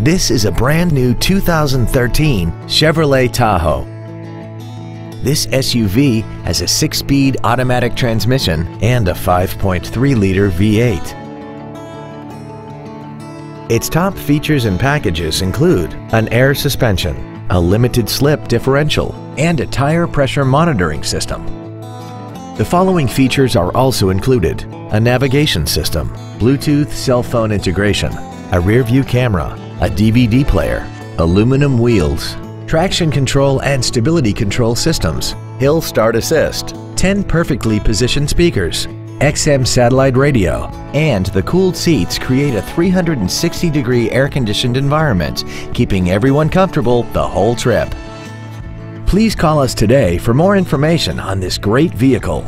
This is a brand new 2013 Chevrolet Tahoe. This SUV has a six-speed automatic transmission and a 5.3-liter V8. Its top features and packages include an air suspension, a limited slip differential, and a tire pressure monitoring system. The following features are also included. A navigation system, Bluetooth cell phone integration, a rear view camera, a DVD player, aluminum wheels, traction control and stability control systems, hill start assist, 10 perfectly positioned speakers, XM satellite radio, and the cooled seats create a 360 degree air conditioned environment, keeping everyone comfortable the whole trip. Please call us today for more information on this great vehicle.